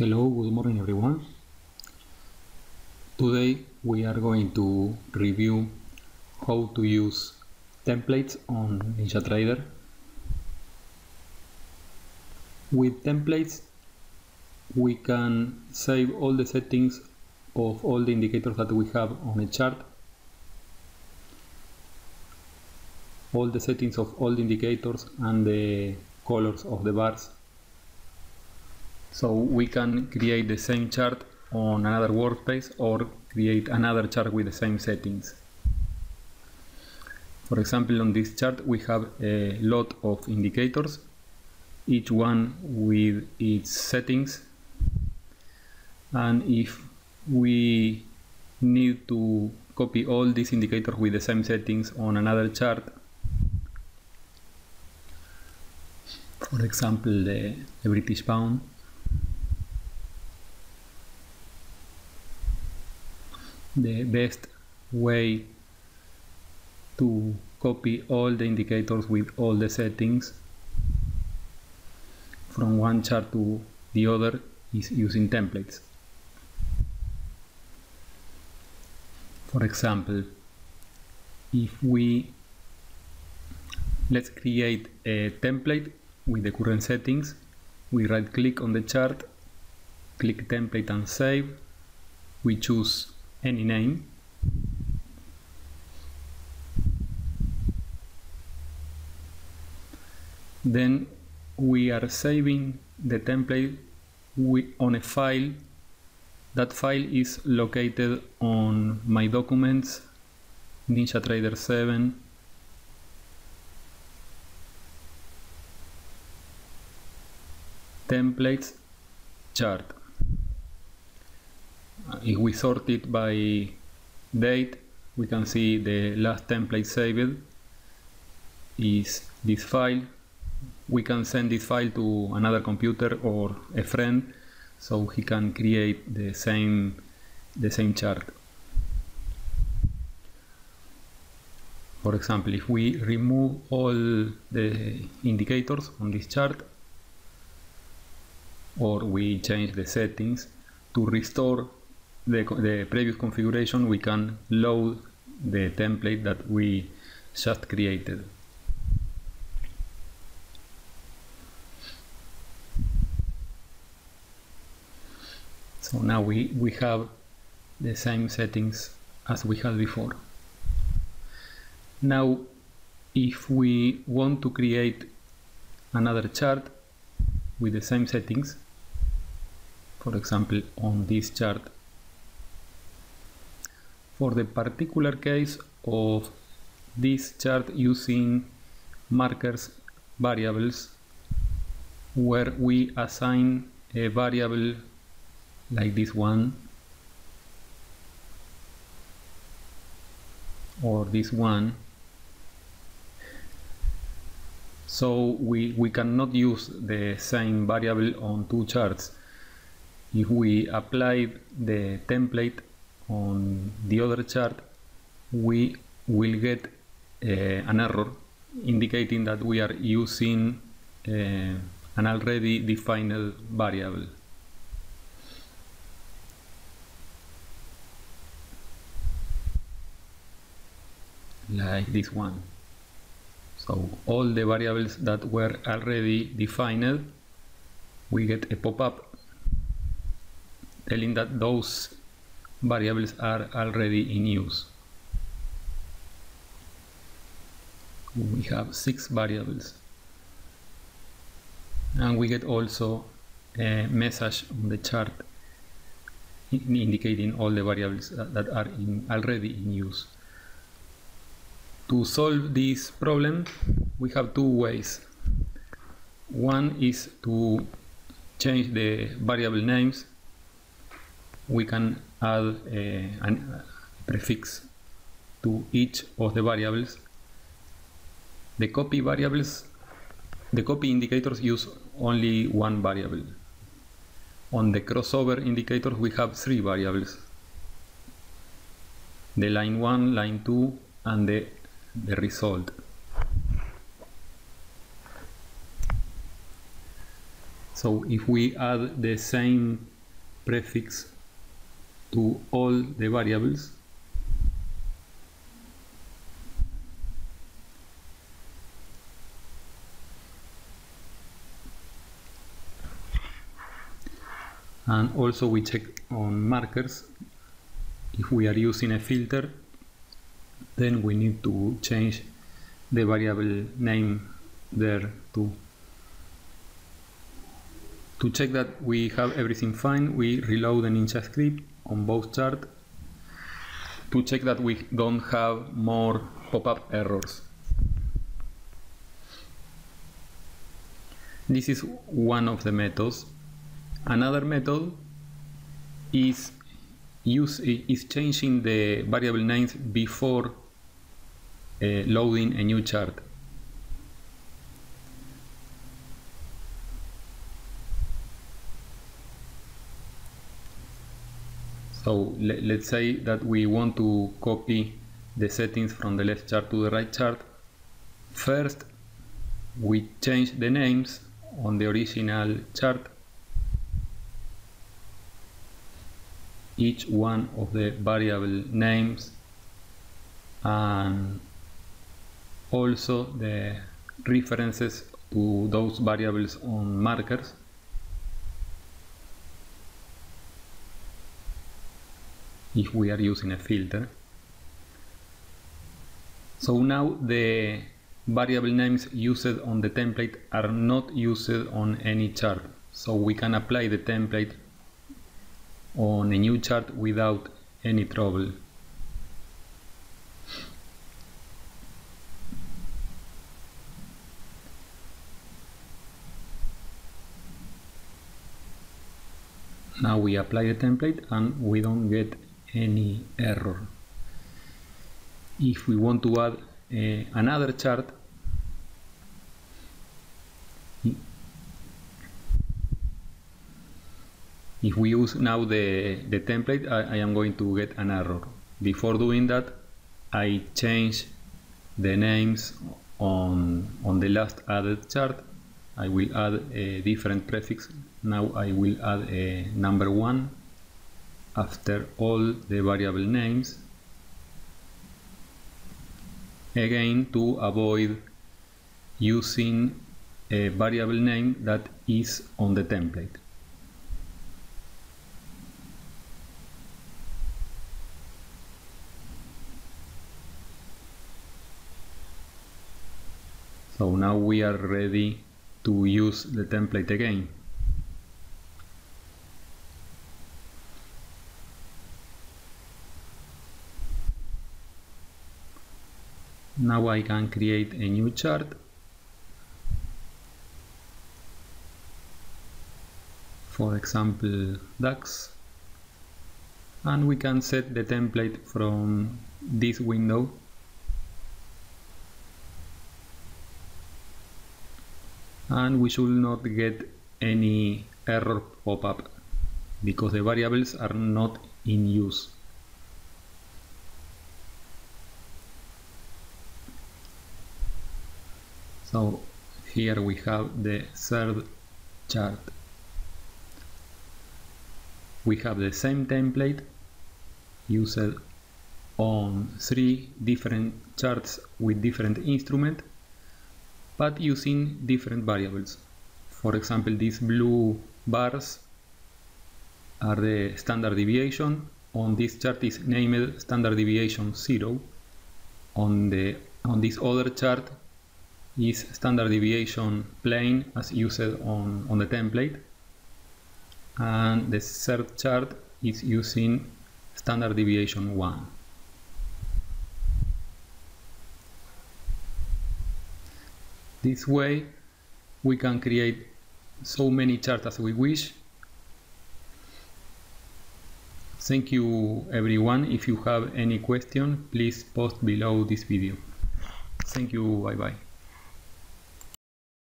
Hello, good morning everyone. Today we are going to review how to use templates on NinjaTrader. With templates we can save all the settings of all the indicators that we have on a chart all the settings of all the indicators and the colors of the bars so we can create the same chart on another workspace or create another chart with the same settings. For example on this chart we have a lot of indicators each one with its settings. And if we need to copy all these indicators with the same settings on another chart for example the, the British pound the best way to copy all the indicators with all the settings from one chart to the other is using templates. For example if we let's create a template with the current settings we right click on the chart click template and save. We choose any name? Then we are saving the template on a file. That file is located on my documents NinjaTrader 7 templates chart Uh, if we sort it by date we can see the last template saved is this file. We can send this file to another computer or a friend so he can create the same the same chart. For example if we remove all the indicators on this chart or we change the settings to restore the, the previous configuration we can load the template that we just created. So now we, we have the same settings as we had before. Now if we want to create another chart with the same settings for example on this chart for the particular case of this chart using markers variables where we assign a variable like this one or this one. So we, we cannot use the same variable on two charts. If we apply the template on the other chart we will get uh, an error indicating that we are using uh, an already defined variable. Like this one. So all the variables that were already defined we get a pop-up telling that those variables are already in use. We have six variables. And we get also a message on the chart indicating all the variables that, are in, already in use. To solve this problem we have two ways. One is to change the variable names we can add uh, a, a prefix to each of the variables. The copy variables the copy indicators use only one variable. On the crossover indicators we have three variables. The line 1 line 2 and the the result. So if we add the same prefix to all the variables, and also we check on markers. If we are using a filter then we need to change the variable name there too. To check that we have everything fine we reload the ninja script on both charts to check that we don't have more pop-up errors this is one of the methods Another method is use is changing the variable names before uh, loading a new chart. So let, let's say that we want to copy the settings from the left chart to the right chart. First, we change the names on the original chart each one of the variable names and also the references to those variables on markers if we are using a filter so now the variable names used on the template are not used on any chart so we can apply the template on a new chart without any trouble. Now we apply the template and we don't get any error. If we want to add uh, another chart, if we use now the, the template I, I, am going to get an error. Before doing that I change the names on on the last added chart. I will add a different prefix. Now I will add a number one after all the variable names again to avoid using a variable name that is on the template So now we are ready to use the template again. Now I can create a new chart. For example DAX. And we can set the template from this window. And we should not get any error pop-up because the variables are not in use. So here we have the third chart. We have the same template used on three different charts with different instrument but using different variables. For example, these blue bars are the standard deviation. On this chart is named standard deviation 0. On, the, on this other chart is standard deviation plain as used on, on the template. And the third chart is using standard deviation 1. This way we can create so many charts as we wish. Thank you everyone. If you have any question, please post below this video. Thank you. Bye bye.